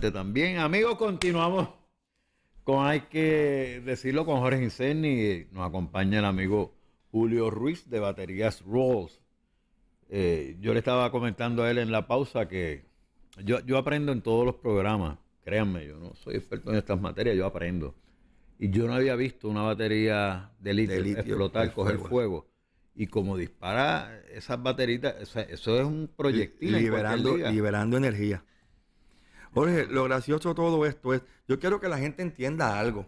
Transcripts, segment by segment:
también. Amigos, continuamos con, hay que decirlo, con Jorge Incerni. Nos acompaña el amigo Julio Ruiz de Baterías Rolls. Eh, yo le estaba comentando a él en la pausa que yo, yo aprendo en todos los programas. Créanme, yo no soy experto en estas materias, yo aprendo. Y yo no había visto una batería de litio, explotar, coger fuego y como dispara esas bateritas, eso es un proyectil. Liberando, liberando energía. Jorge, lo gracioso de todo esto es, yo quiero que la gente entienda algo.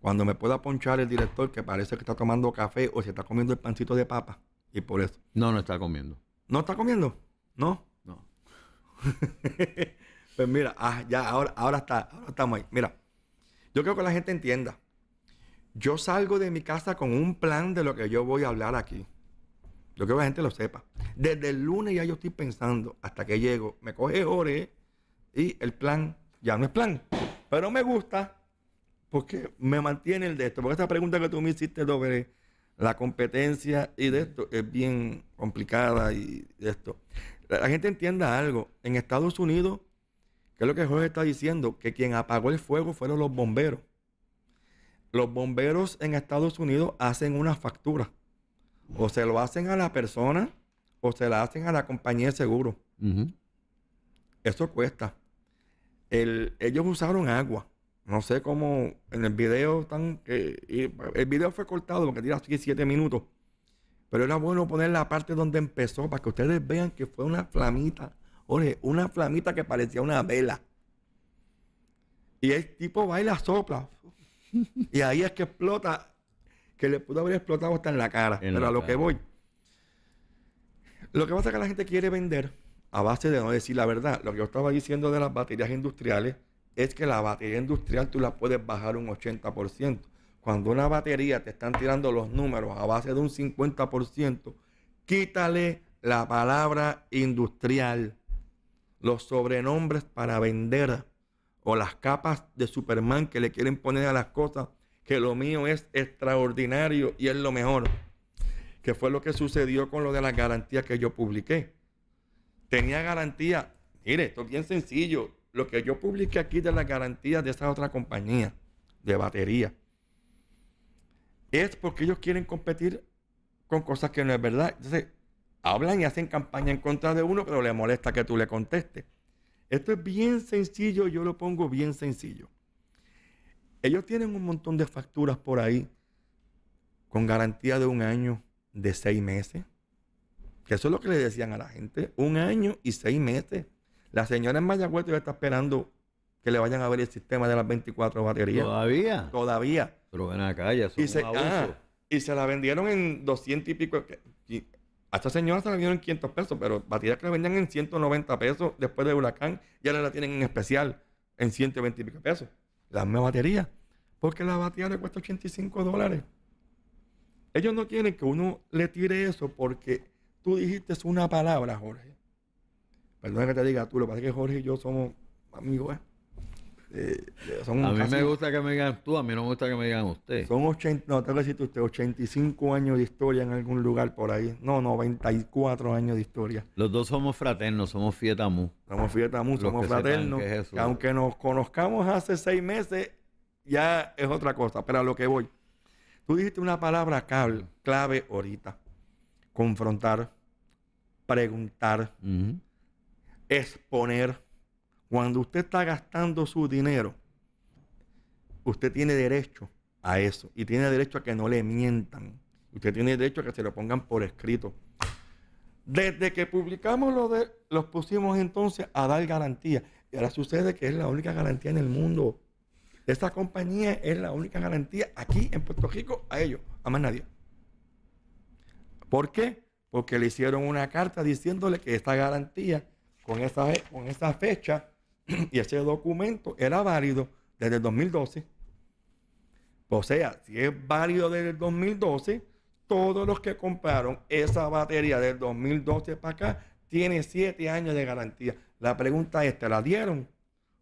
Cuando me pueda ponchar el director que parece que está tomando café o se está comiendo el pancito de papa. Y por eso. No, no está comiendo. ¿No está comiendo? ¿No? No. pues mira, ah, ya, ahora, ahora está, ahora estamos ahí. Mira, yo quiero que la gente entienda yo salgo de mi casa con un plan de lo que yo voy a hablar aquí. Yo quiero que la gente lo sepa. Desde el lunes ya yo estoy pensando hasta que llego. Me coge ore y el plan ya no es plan. Pero me gusta porque me mantiene el de esto. Porque esta pregunta que tú me hiciste sobre la competencia y de esto es bien complicada y de esto. La, gente entienda algo. En Estados Unidos, ¿qué es lo que Jorge está diciendo? Que quien apagó el fuego fueron los bomberos los bomberos en Estados Unidos hacen una factura. O se lo hacen a la persona o se la hacen a la compañía de seguro. Eso cuesta. Ellos usaron agua. No sé cómo en el video están. el video fue cortado porque tiene así siete minutos. Pero era bueno poner la parte donde empezó para que ustedes vean que fue una flamita. Oye, una flamita que parecía una vela. Y el tipo baila sopla y ahí es que explota, que le pudo haber explotado hasta en la cara. pero a lo que voy. Lo que pasa es que la gente quiere vender a base de no decir la verdad. Lo que yo estaba diciendo de las baterías industriales es que la batería industrial tú la puedes bajar un 80%. Cuando una batería te están tirando los números a base de un 50%, quítale la palabra industrial, los sobrenombres para vender o las capas de Superman que le quieren poner a las cosas, que lo mío es extraordinario y es lo mejor. Que fue lo que sucedió con lo de las garantías que yo publiqué. Tenía garantía, mire, esto es bien sencillo. Lo que yo publiqué aquí de las garantías de esa otra compañía de batería es porque ellos quieren competir con cosas que no es verdad. Entonces, hablan y hacen campaña en contra de uno, pero le molesta que tú le contestes. Esto es bien sencillo, yo lo pongo bien sencillo. Ellos tienen un montón de facturas por ahí con garantía de un año, de seis meses. Que eso es lo que le decían a la gente. Un año y seis meses. La señora en Mayagüez ya está esperando que le vayan a ver el sistema de las 24 baterías. ¿Todavía? Todavía. Pero ven acá, ya y se, ah, y se la vendieron en 200 y pico. A esta señora se la vendieron en 500 pesos, pero baterías que la vendían en 190 pesos después del huracán, ya la tienen en especial en 120 y pico pesos. La misma batería. Porque la batería le cuesta 85 dólares. Ellos no quieren que uno le tire eso porque tú dijiste una palabra, Jorge. Perdón que te diga tú, lo que pasa es que Jorge y yo somos amigos, ¿eh? Eh, a mí me gusta que me digan tú, a mí no me gusta que me digan usted. Son 80, no, tengo que decirte usted, 85 años de historia en algún lugar por ahí. No, 94 años de historia. Los dos somos fraternos, somos Fietamu. Somos Fietamu, somos fraternos. aunque nos conozcamos hace seis meses, ya es otra cosa. Pero a lo que voy. Tú dijiste una palabra clave ahorita. Confrontar, preguntar, exponer cuando usted está gastando su dinero, usted tiene derecho a eso y tiene derecho a que no le mientan. Usted tiene derecho a que se lo pongan por escrito. Desde que publicamos lo de, los pusimos entonces a dar garantía. Y ahora sucede que es la única garantía en el mundo. Esta compañía es la única garantía aquí en Puerto Rico a ellos, a más nadie. ¿Por qué? Porque le hicieron una carta diciéndole que esta garantía con esa, con esa fecha y ese documento era válido desde el 2012. O sea, si es válido desde el 2012, todos los que compraron esa batería del 2012 para acá tienen siete años de garantía. La pregunta es, ¿te la dieron?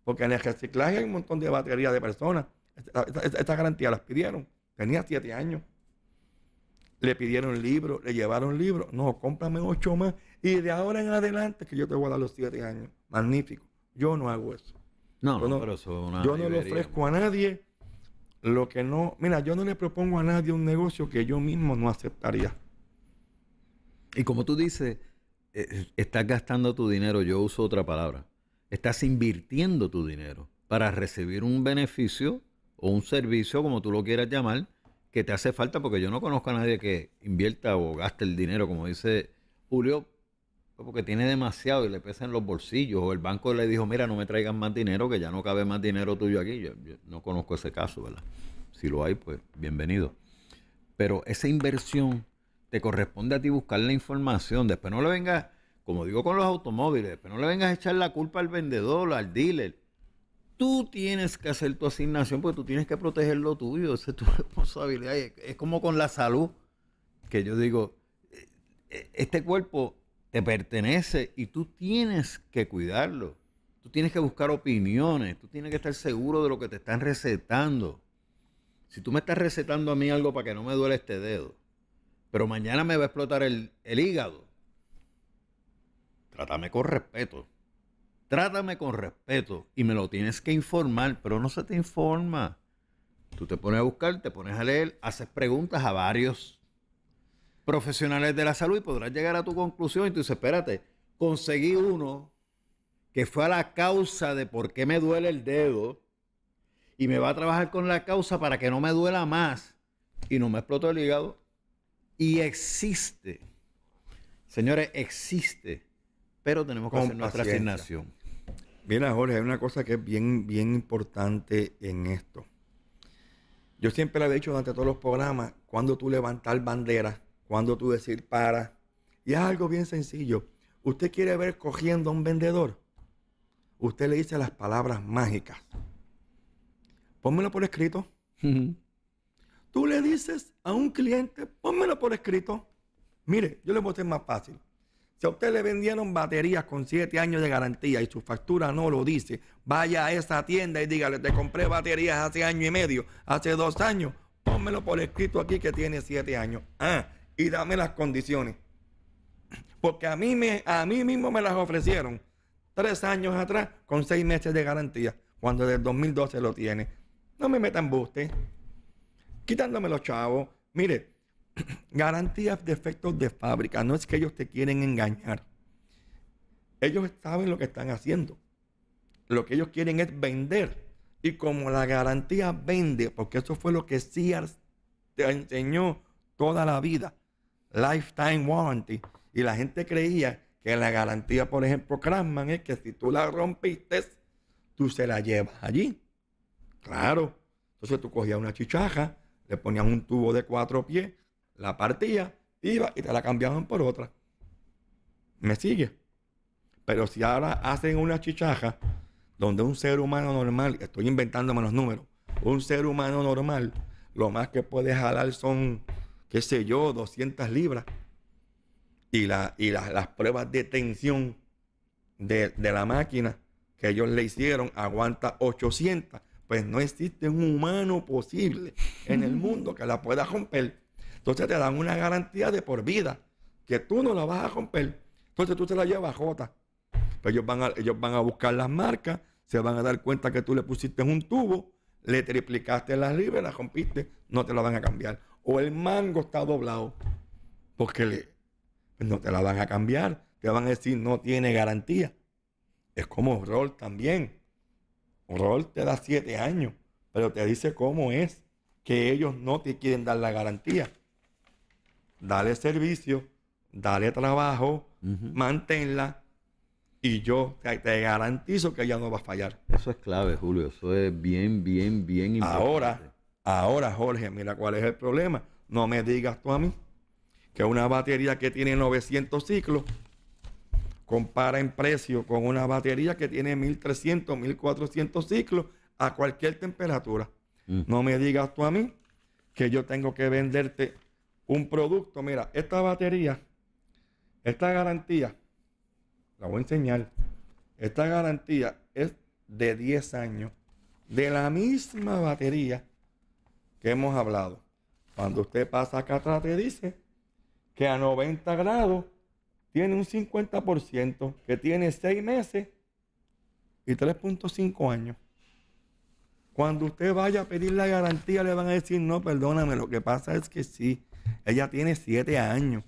Porque en el reciclaje hay un montón de baterías de personas. Esta, garantía las pidieron. Tenía siete años. Le pidieron libros, le llevaron libros. No, cómprame ocho más. Y de ahora en adelante que yo te voy a dar los siete años. Magnífico. Yo no hago eso. No, Yo no, pero eso es una Yo no le ofrezco a nadie lo que no... Mira, yo no le propongo a nadie un negocio que yo mismo no aceptaría. Y como tú dices, eh, estás gastando tu dinero, yo uso otra palabra. Estás invirtiendo tu dinero para recibir un beneficio o un servicio, como tú lo quieras llamar, que te hace falta, porque yo no conozco a nadie que invierta o gaste el dinero, como dice Julio, porque tiene demasiado y le pesa en los bolsillos, o el banco le dijo, mira, no me traigan más dinero, que ya no cabe más dinero tuyo aquí. Yo, yo no conozco ese caso, ¿verdad? Si lo hay, pues bienvenido. Pero esa inversión te corresponde a ti buscar la información. Después no le vengas, como digo con los automóviles, después no le vengas a echar la culpa al vendedor, al dealer. Tú tienes que hacer tu asignación porque tú tienes que proteger lo tuyo. Esa es tu responsabilidad. Es, como con la salud, que yo digo, eh, eh, este cuerpo te pertenece y tú tienes que cuidarlo. Tú tienes que buscar opiniones, tú tienes que estar seguro de lo que te están recetando. Si tú me estás recetando a mí algo para que no me duele este dedo, pero mañana me va a explotar el, el hígado, trátame con respeto. Trátame con respeto y me lo tienes que informar, pero no se te informa. Tú te pones a buscar, te pones a leer, haces preguntas a varios profesionales de la salud y podrás llegar a tu conclusión y tú dices, espérate, conseguí uno que fue a la causa de por qué me duele el dedo y me va a trabajar con la causa para que no me duela más y no me explotó el hígado. Y existe, señores, existe, pero tenemos que Con hacer nuestra paciencia. asignación. Mira, Jorge, hay una cosa que es bien, bien importante en esto. Yo siempre le he dicho durante todos los programas, cuando tú levantar bandera, cuando tú decir para. Y es algo bien sencillo. Usted quiere ver cogiendo a un vendedor. Usted le dice las palabras mágicas. Pónmelo por escrito. Tú le dices a un cliente, pónmelo por escrito. Mire, yo le voy a hacer más fácil. Si a usted le vendieron baterías con 7 años de garantía y su factura no lo dice, vaya a esa tienda y dígale, te compré baterías hace año y medio, hace dos años, pónmelo por escrito aquí que tiene 7 años. Ah, y dame las condiciones. Porque a mí, me, a mí mismo me las ofrecieron tres años atrás con seis meses de garantía, cuando del 2012 lo tiene. No me metan buste. Quitándome los chavos. Mire, garantías de efectos de fábrica. No es que ellos te quieren engañar. Ellos saben lo que están haciendo. Lo que ellos quieren es vender. Y como la garantía vende, porque eso fue lo que Sears te enseñó toda la vida. Lifetime warranty. Y la gente creía que la garantía, por ejemplo, Craftsman, es que si tú la rompiste, tú se la llevas allí. Claro. Entonces tú cogías una chichaja, le ponías un tubo de cuatro pies, la partías, iba y te la cambiaban por otra. ¿Me sigue? Pero si ahora hacen una chichaja donde un ser humano normal, estoy inventándome los números, un ser humano normal, lo más que puede jalar son, qué sé yo, 200 libras. Y, la, y la- las pruebas de tensión de, de la máquina que ellos le hicieron aguanta 800. Pues no existe un humano posible en el mundo que la pueda romper. Entonces te dan una garantía de por vida, que tú no la vas a romper. Entonces tú te la llevas jota. Pues ellos van, a, ellos van a buscar las marcas, se van a dar cuenta que tú le pusiste un tubo, le triplicaste las libras, la rompiste, no te la van a cambiar. O el mango está doblado, porque pues no te la van a cambiar. Te van a decir no tiene garantía. Es como rol también. Rol te da siete años, pero te dice cómo es que ellos no te quieren dar la garantía. Dale servicio, dale trabajo, manténla y yo te, te garantizo que ella no va a fallar. Eso es clave, Julio. Eso es bien, bien, bien importante. Ahora, ahora, Jorge, mira cuál es el problema. No me digas tú a mí que una batería que tiene 900 ciclos compara en precio con una batería que tiene 1300, 1400 ciclos a cualquier temperatura. Mm. No me digas tú a mí que yo tengo que venderte un producto. Mira, esta batería, esta garantía, la voy a enseñar. Esta garantía es de 10 años de la misma batería que hemos hablado. Cuando usted pasa acá atrás, te dice que a 90 grados tiene un 50%, que tiene 6 meses y 3.5 años. Cuando usted vaya a pedir la garantía, le van a decir, no, perdóname, lo que pasa es que sí, ella tiene 7 años.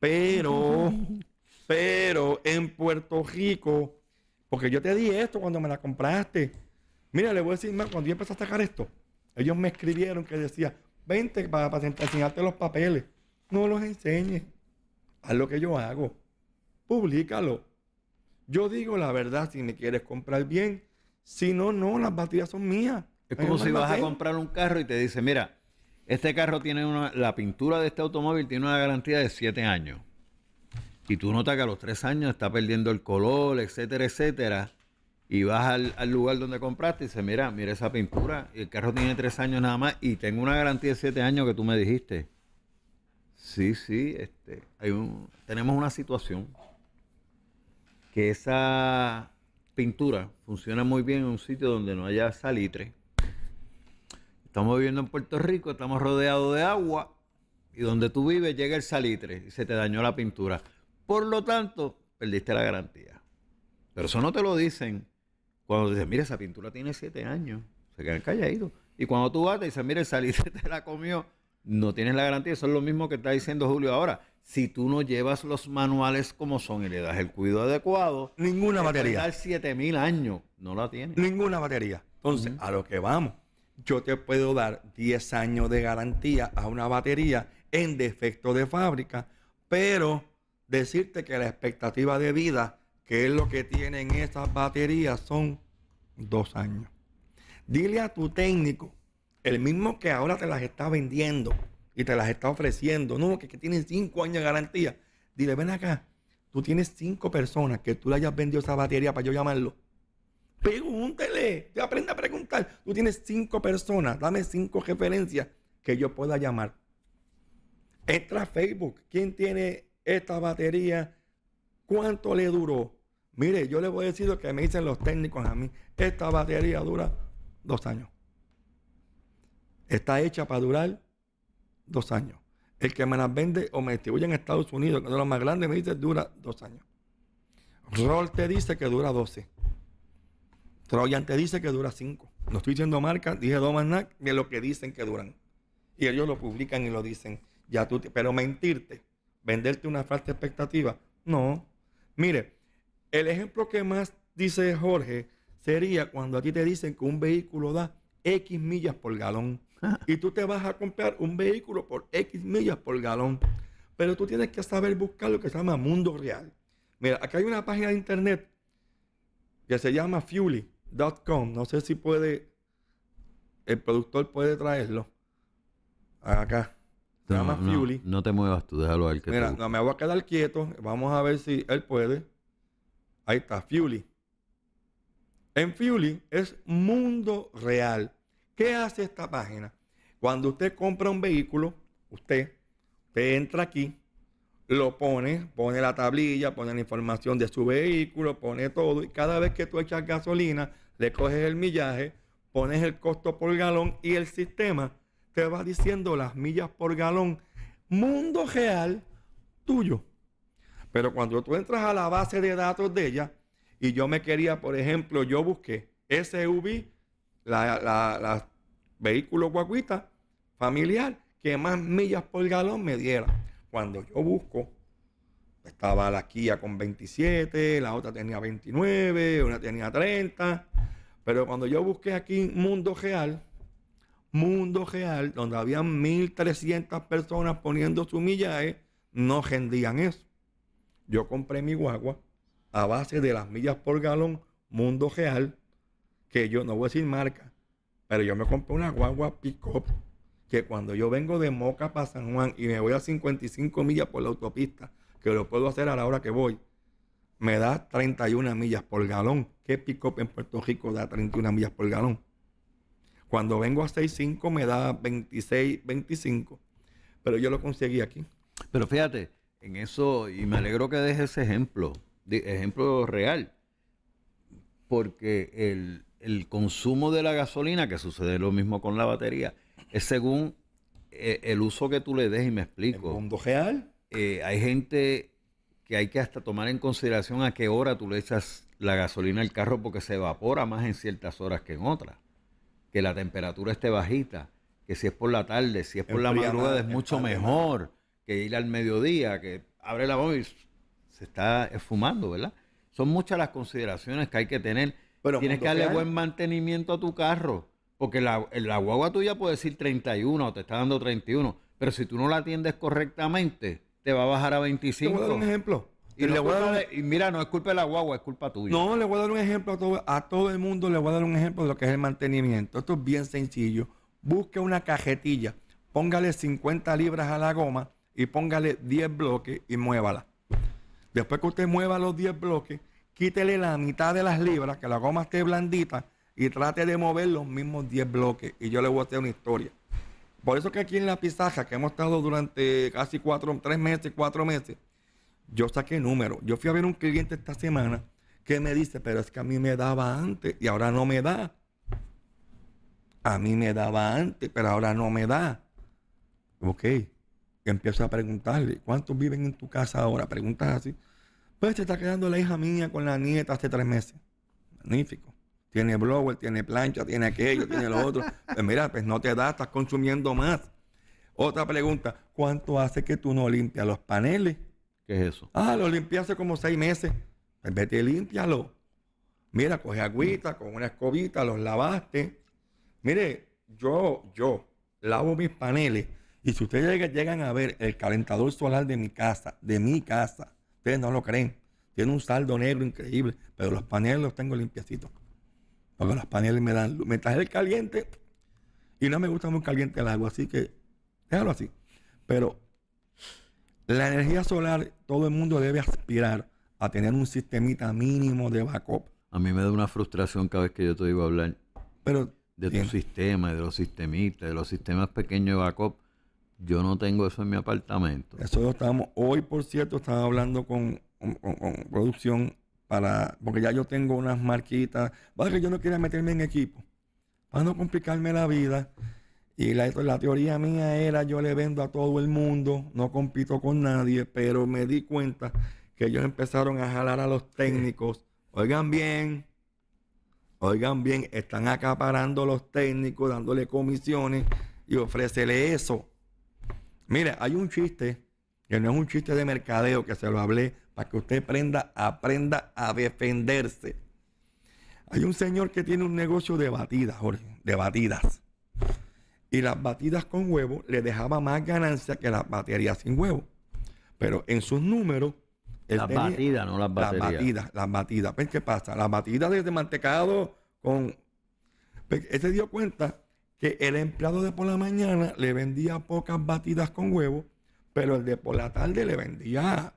Pero, pero en Puerto Rico, porque yo te di esto cuando me la compraste. Mira, le voy a decir más, cuando yo empecé a sacar esto, ellos me escribieron que decía, vente para, para enseñarte los papeles. No los enseñes. Haz lo que yo hago. Publícalo. Yo digo la verdad si me quieres comprar bien. Si no, no, las baterías son mías. Es como si vas a comprar un carro y te dice, mira, este carro tiene una, la pintura de este automóvil tiene una garantía de 7 años. Y tú notas que a los 3 años está perdiendo el color, etcétera, etcétera. Y vas al, lugar donde compraste y dices, mira, mira esa pintura. El carro tiene 3 años nada más y tengo una garantía de 7 años que tú me dijiste. Sí, sí, este, hay un, tenemos una situación que esa pintura funciona muy bien en un sitio donde no haya salitre. Estamos viviendo en Puerto Rico, estamos rodeados de agua y donde tú vives llega el salitre y se te dañó la pintura. Por lo tanto, perdiste la garantía. Pero eso no te lo dicen cuando te dicen, mira, esa pintura tiene siete años. Se quedan calladitos. Y cuando tú vas, te dicen, mira, el salitre te la comió. No tienes la garantía. Eso es lo mismo que está diciendo Julio ahora si tú no llevas los manuales como son y le das el cuidado adecuado, ninguna batería. Dar 7000 años, no la tienes. Ninguna batería. Entonces, a lo que vamos, yo te puedo dar 10 años de garantía a una batería en defecto de fábrica, pero decirte que la expectativa de vida, que es lo que tienen esas baterías, son dos años. Dile a tu técnico, el mismo que ahora te las está vendiendo, y te las está ofreciendo, no, que, tienen cinco años de garantía. Dile, ven acá, tú tienes cinco personas que tú le hayas vendido esa batería para yo llamarlo. Pregúntele, te aprende a preguntar. Tú tienes cinco personas, dame cinco referencias que yo pueda llamar. Entra a Facebook, ¿quién tiene esta batería? ¿Cuánto le duró? Mire, yo le voy a decir lo que me dicen los técnicos a mí. Esta batería dura dos años. Está hecha para durar dos años. El que me las vende o me distribuye en Estados Unidos, que es lo más grande, me dice dura dos años. Roll te dice que dura 12. Troyan te dice que dura 5. No estoy diciendo marca, dije Domanac de lo que dicen que duran. Y ellos lo publican y lo dicen. Ya tú pero mentirte, venderte una falsa expectativa, no. Mire, el ejemplo que más dice Jorge sería cuando a ti te dicen que un vehículo da X millas por galón. y tú te vas a comprar un vehículo por X millas por galón. Pero tú tienes que saber buscar lo que se llama mundo real. Mira, acá hay una página de internet que se llama No sé si puede, el productor puede traerlo. Acá. Se llama no, No, te muevas tú, déjalo al que Mira, no me voy a quedar quieto. Vamos a ver si él puede. Ahí está, Fuely. En Fuely es mundo real. ¿Qué hace esta página? Cuando usted compra un vehículo, usted, usted entra aquí, lo pone, pone la tablilla, pone la información de su vehículo, pone todo, y cada vez que tú echas gasolina, le coges el millaje, pones el costo por galón y el sistema te va diciendo las millas por galón, mundo real tuyo. Pero cuando tú entras a la base de datos de ella, y yo me quería, por ejemplo, yo busqué SUV la, la, vehículo guaguita familiar que más millas por galón me diera. Cuando yo busco, estaba la Kia con 27, la otra tenía 29, una tenía 30. Pero cuando yo busqué aquí Mundo Real, Mundo Real, donde habían 1.300 personas poniendo su millaje, no rendían eso. Yo compré mi guagua a base de las millas por galón Mundo Real que yo no voy a decir marca, pero yo me compré una guagua pick-up que cuando yo vengo de Moca para San Juan y me voy a 55 millas por la autopista, que lo puedo hacer a la hora que voy, me da 31 millas por galón. ¿Qué pick-up en Puerto Rico da 31 millas por galón? Cuando vengo a 6.5 me da 26, 25. Pero yo lo conseguí aquí. Pero fíjate, en eso, y me alegro que dejes ese ejemplo, de, ejemplo real, porque el, el consumo de la gasolina, que sucede lo mismo con la batería, es según eh, el uso que tú le des y me explico. ¿El mundo real? Eh, hay gente que hay que hasta tomar en consideración a qué hora tú le echas la gasolina del carro porque se evapora más en ciertas horas que en otras. Que la temperatura esté bajita, que si es por la tarde, si es por la madrugada es mucho mejor que ir al mediodía, que abre la bomba y se está esfumando, ¿verdad? Son muchas las consideraciones que hay que tener. Pero Tienes que darle buen mantenimiento a tu carro, porque la, la guagua tuya puede decir 31 o te está dando 31, pero si tú no la atiendes correctamente, te va a bajar a Te 25. voy a dar un ejemplo. Y, Y no le es voy a culpa dar- de- y mira, no es culpa de la guagua, es culpa tuya. No, le voy a dar un ejemplo a todo, a todo el mundo, le voy a dar un ejemplo de lo que es el mantenimiento. Esto es bien sencillo. Busque una cajetilla, póngale 50 libras a la goma y póngale 10 bloques y muévala. Después que usted mueva los 10 bloques, quítele la mitad de las libras, que la goma esté blandita, y trate de mover los mismos 10 bloques. Y yo le voy a hacer una historia. Por eso que aquí en la pizaja, que hemos estado durante casi cuatro, tres meses, cuatro meses, yo saqué números. Yo fui a ver un cliente esta semana que me dice, pero es que a mí me daba antes y ahora no me da. A mí me daba antes, pero ahora no me da. Ok. Empiezo a preguntarle, ¿cuántos viven en tu casa ahora? Preguntas así. Pues se está quedando la hija mía con la nieta hace tres meses. Magnífico. Tiene blower, tiene plancha, tiene aquello, tiene lo otro. Pues mira, pues no te da, estás consumiendo más. Otra pregunta, ¿cuánto hace que tú no limpias los paneles? ¿Qué es eso? Ah, lo limpié hace como seis meses. Pues vete y límpialo. Mira, coge agüita con una escobita, los lavaste. Mire, yo, yo lavo mis paneles. Y si ustedes llegan, llegan a ver el calentador solar de mi casa, de mi casa, ustedes no lo creen. Tiene un saldo negro increíble, pero los paneles los tengo limpiecitos. Porque los paneles me dan luz. Mientras el caliente, y no me gusta muy caliente el agua, así que déjalo así. Pero la energía solar, todo el mundo debe aspirar a tener un sistemita mínimo de backup. A mí me da una frustración cada vez que yo te digo hablar Pero de tu bien, sistema, de los sistemitas, de los sistemas pequeños de backup. Yo no tengo eso en mi apartamento. eso lo estamos, hoy por cierto, estaba hablando con, con- con- con producción porque ya yo tengo unas marquitas, para que yo no quería meterme en equipo, para no complicarme la vida. Y la, la teoría mía era yo le vendo a todo el mundo, no compito con nadie, pero me di cuenta que ellos empezaron a jalar a los técnicos. Oigan bien, oigan bien, están acaparando los técnicos, dándole comisiones y ofrécele eso. Mire, hay un chiste, que no es un chiste de mercadeo, que se lo hablé, para que usted aprenda, aprenda a defenderse. Hay un señor que tiene un negocio de batidas, Jorge, de batidas. Y las batidas con huevo le dejaba más ganancia que las baterías sin huevo. Pero en sus números, Las batidas, no las las baterías. batidas, las batidas. Pues, ¿qué pasa? Las batidas de mantecado con... Pues, él se dio cuenta que el empleado de por la mañana le vendía pocas batidas con huevo, pero el de por la tarde le vendía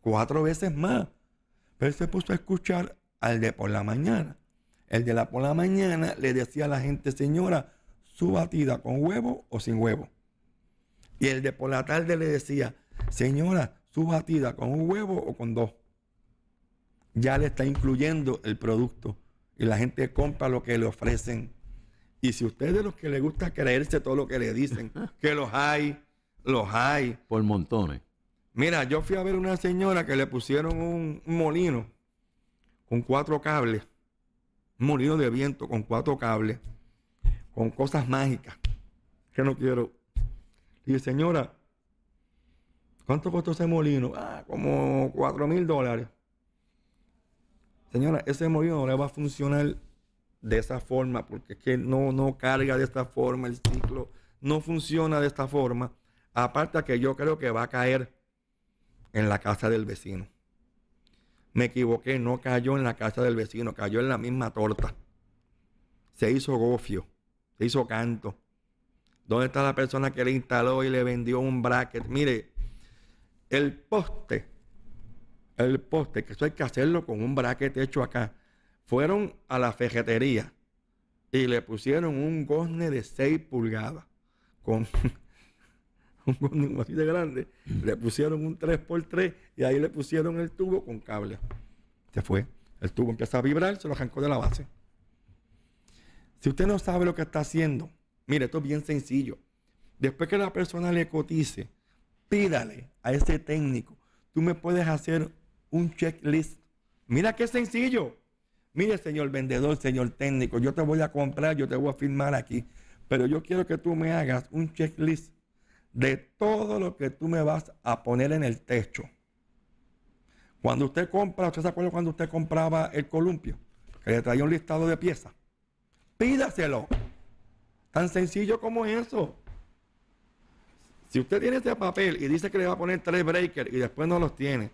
cuatro veces más. Pero él se puso a escuchar al de por la mañana. El de la por la mañana le decía a la gente, señora, su batida con huevo o sin huevo. Y el de por la tarde le decía, señora, su batida con un huevo o con dos. Ya le está incluyendo el producto y la gente compra lo que le ofrecen. Y si usted es de los que le gusta creerse todo lo que le dicen, que los hay, los hay. Por montones. Mira, yo fui a ver una señora que le pusieron un, molino con cuatro cables, un molino de viento con cuatro cables, con cosas mágicas, que no quiero. Y dije, señora, ¿cuánto costó ese molino? Ah, como cuatro mil dólares. Señora, ese molino no le va a funcionar de esa forma, porque es que no, no carga de esta forma el ciclo, no funciona de esta forma. Aparte que yo creo que va a caer en la casa del vecino. Me equivoqué, no cayó en la casa del vecino, cayó en la misma torta. Se hizo gofio, se hizo canto. ¿Dónde está la persona que le instaló y le vendió un bracket? Mire, el poste, el poste, que eso hay que hacerlo con un bracket hecho acá. Fueron a la ferretería y le pusieron un gozne de 6 pulgadas con un así de grande. Le pusieron un 3x3 y ahí le pusieron el tubo con cable. Se fue. El tubo empieza a vibrar, se lo arrancó de la base. Si usted no sabe lo que está haciendo, mire, esto es bien sencillo. Después que la persona le cotice, pídale a ese técnico. Tú me puedes hacer un checklist. Mira qué sencillo. Mire, señor vendedor, señor técnico, yo te voy a comprar, yo te voy a firmar aquí. Pero yo quiero que tú me hagas un checklist de todo lo que tú me vas a poner en el techo. Cuando usted compra, ¿usted se acuerda cuando usted compraba el columpio? Que le traía un listado de piezas. Pídaselo. Tan sencillo como eso. Si usted tiene este papel y dice que le va a poner tres breakers y después no los tiene,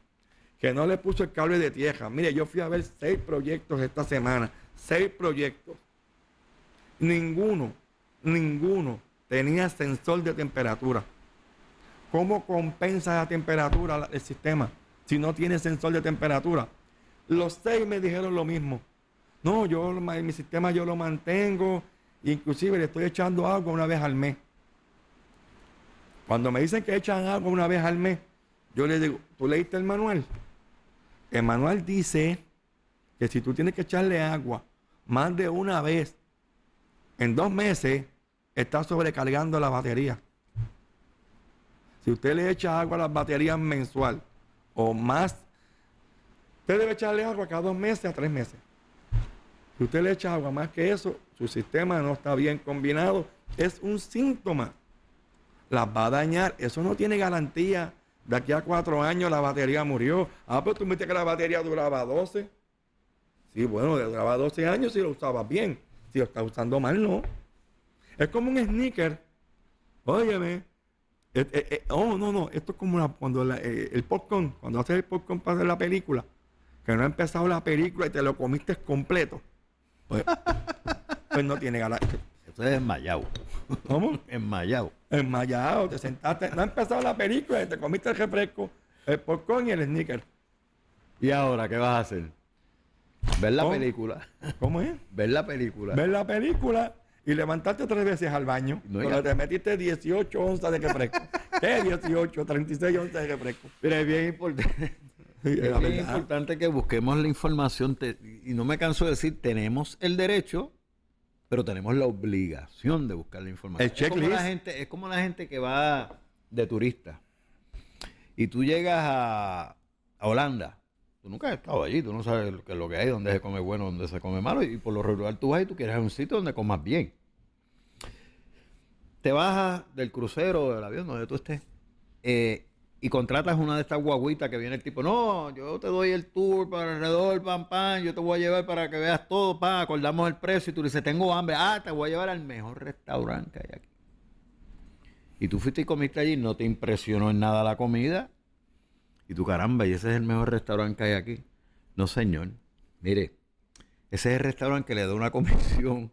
que no le puso el cable de tierra. Mire, yo fui a ver seis proyectos esta semana. Seis proyectos. Ninguno, ninguno tenía sensor de temperatura. ¿Cómo compensa la temperatura el sistema si no tiene sensor de temperatura? Los seis me dijeron lo mismo. No, yo mi sistema yo lo mantengo, inclusive le estoy echando agua una vez al mes. Cuando me dicen que echan agua una vez al mes, yo le digo, ¿tú leíste el manual? El manual dice que si tú tienes que echarle agua más de una vez en dos meses, estás sobrecargando la batería. Si usted le echa agua a las baterías mensual o más, usted debe echarle agua cada dos meses a tres meses. Si usted le echa agua más que eso, su sistema no está bien combinado. Es un síntoma las va a dañar. Eso no tiene garantía. De aquí a cuatro años la batería murió. Ah, pero tú me que la batería duraba 12. Sí, bueno, duraba 12 años si lo usabas bien. Si lo estás usando mal, no. Es como un sneaker. Óyeme. Eh, eh, eh, oh, no, no. Esto es como cuando el popcorn, cuando haces el popcorn para hacer la película, que no ha empezado la película y te lo comiste completo. Pues, pues no tiene garantía. Eso es enmayado. ¿Cómo? enmayado. Enmayado, te sentaste, no ha empezado la película y te comiste el refresco, el popcorn y el sneaker. ¿Y ahora qué vas a hacer? Ver la película. ¿Cómo es? Ver la película. Ver la película y levantarte tres veces al baño. No, te metiste 18 onzas de refresco. ¿Qué 18? 36 onzas de refresco. Pero es bien importante. es bien importante que busquemos la información. y no me canso de decir, tenemos el derecho pero tenemos la obligación de buscar la información. Es como, la gente, es como la gente que va de turista y tú llegas a, Holanda. Tú nunca has estado allí, tú no sabes lo que, lo que hay, dónde se come bueno, dónde se come malo, y por lo regular tú vas y tú quieres un sitio donde comas bien. Te bajas del crucero, del avión, donde tú estés, eh, y contratas una de estas guaguitas que viene el tipo, no, yo te doy el tour para alrededor, pam, pam, yo te voy a llevar para que veas todo, pam, acordamos el precio y tú dices, tengo hambre, ah, te voy a llevar al mejor restaurante que hay aquí. Y tú fuiste y comiste allí, no te impresionó en nada la comida, y tú caramba, y ese es el mejor restaurante que hay aquí. No, señor, mire, ese es el restaurante que le da una comisión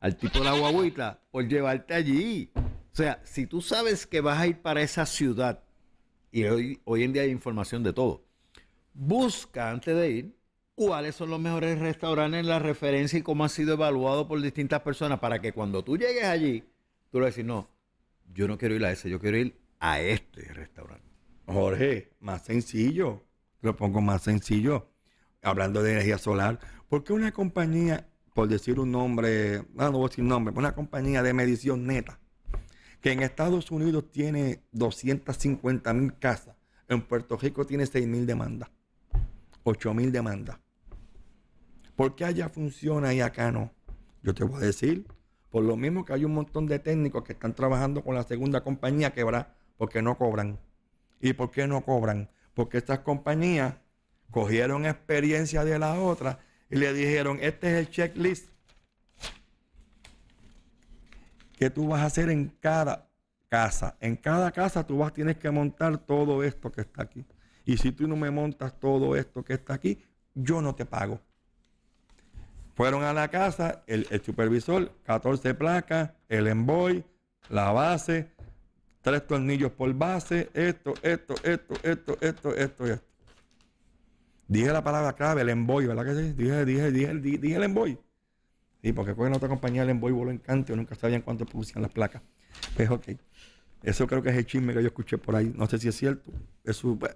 al tipo de la guaguita por llevarte allí. O sea, si tú sabes que vas a ir para esa ciudad, y hoy, en día hay información de todo. Busca antes de ir cuáles son los mejores restaurantes en la referencia y cómo ha sido evaluado por distintas personas para que cuando tú llegues allí, tú le decís, no, yo no quiero ir a ese, yo quiero ir a este restaurante. Jorge, más sencillo, lo pongo más sencillo, hablando de energía solar, porque una compañía, por decir un nombre, no, no voy a decir nombre, una compañía de medición neta, que en Estados Unidos tiene 250 mil casas, en Puerto Rico tiene 6 mil demandas, 8 mil demandas. ¿Por qué allá funciona y acá no? Yo te voy a decir, por lo mismo que hay un montón de técnicos que están trabajando con la segunda compañía quebrar porque no cobran. ¿Y por qué no cobran? Porque estas compañías cogieron experiencia de la otra y le dijeron, este es el checklist ¿Qué tú vas a hacer en cada casa? En cada casa tú vas, tienes que montar todo esto que está aquí. Y si tú no me montas todo esto que está aquí, yo no te pago. Fueron a la casa, el, supervisor, 14 placas, el envoy, la base, tres tornillos por base, esto, esto, esto, esto, esto, esto, esto. Dije la palabra clave, el envoy, ¿verdad que sí? Dije, dije, dije, dije el envoy. Sí, porque en otra compañía el envoy voló encante o nunca sabían cuánto producían las placas. Pues ok. Eso creo que es el chisme que yo escuché por ahí. No sé si es cierto. Eso, pues,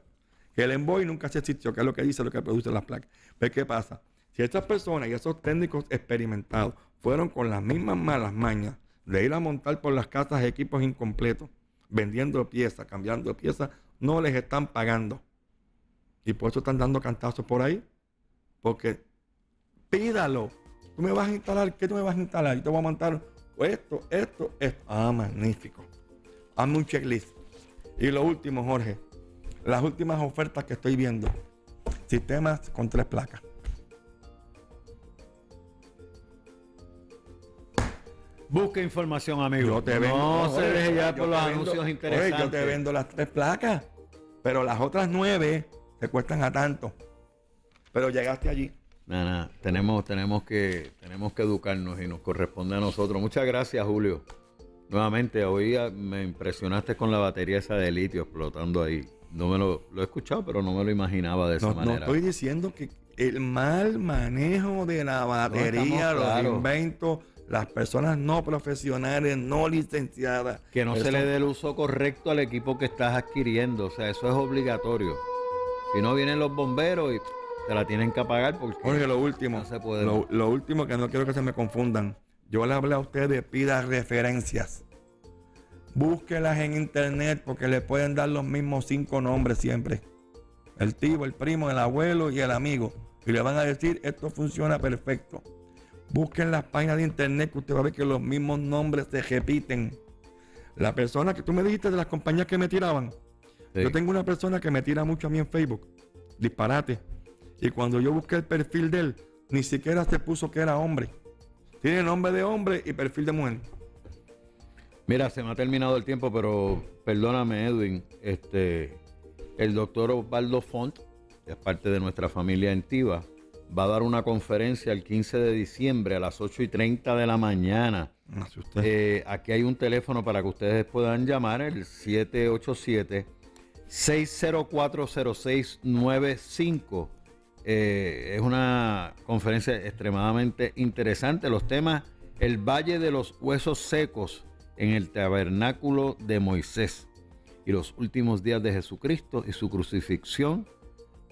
que el envoy nunca se existió, que es lo que dice, lo que produce las placas. Pues, ¿qué pasa? Si estas personas y esos técnicos experimentados fueron con las mismas malas mañas de ir a montar por las casas equipos incompletos, vendiendo piezas, cambiando piezas, no les están pagando. Y por eso están dando cantazos por ahí. Porque pídalo. Tú me vas a instalar, ¿qué tú me vas a instalar? Yo te voy a montar esto, esto, esto. Ah, magnífico. Hazme un checklist. Y lo último, Jorge. Las últimas ofertas que estoy viendo. Sistemas con tres placas. Busque información, amigo. Yo te vendo. no se deje ya yo por te los vendo- anuncios oye, interesantes. yo te vendo las tres placas. Pero las otras nueve te cuestan a tanto. Pero llegaste allí. Nada, tenemos, tenemos, que, tenemos que educarnos y nos corresponde a nosotros. Muchas gracias, Julio. Nuevamente, hoy ah, me impresionaste con la batería esa de litio explotando ahí. No me lo, lo he escuchado, pero no me lo imaginaba de esa No, no manera. estoy diciendo que el mal manejo de la batería, los claros. inventos, las personas no profesionales, no licenciadas. Que no se le dé el uso correcto al equipo que estás adquiriendo. O sea, eso es obligatorio. Si no vienen los bomberos y te la tienen que apagar porque Jorge, lo último. No se puede. Lo, lo último que no quiero que se me confundan. Yo le hablé a ustedes, pida referencias. Búsquelas en internet porque le pueden dar los mismos cinco nombres siempre. El tío, el primo, el abuelo y el amigo. Y le van a decir, esto funciona perfecto. Busquen las páginas de internet que usted va a ver que los mismos nombres se repiten. La persona que tú me dijiste de las compañías que me tiraban. Sí. Yo tengo una persona que me tira mucho a mí en Facebook. Disparate. Y cuando yo busqué el perfil de él, ni siquiera se puso que era hombre. Tiene nombre de hombre y perfil de mujer. Mira, se me ha terminado el tiempo, pero perdóname, Edwin. Este, el doctor Osvaldo Font, es parte de nuestra familia en Tiva, va a dar una conferencia el 15 de diciembre a las 8 y 30 de la mañana. No sé usted. Eh, aquí hay un teléfono para que ustedes puedan llamar, el 787-604-0695. Eh, es una conferencia extremadamente interesante. Los temas, el Valle de los Huesos Secos en el Tabernáculo de Moisés y los últimos días de Jesucristo y su crucifixión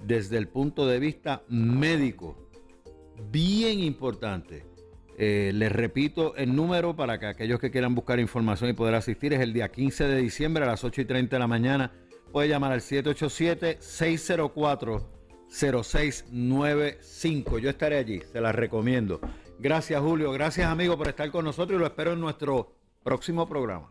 desde el punto de vista médico. Bien importante. Eh, les repito el número para que aquellos que quieran buscar información y poder asistir es el día 15 de diciembre a las 8 y 30 de la mañana. Puede llamar al 787-604-0695. Yo estaré allí, se las recomiendo. Gracias Julio, gracias amigo por estar con nosotros y lo espero en nuestro próximo programa.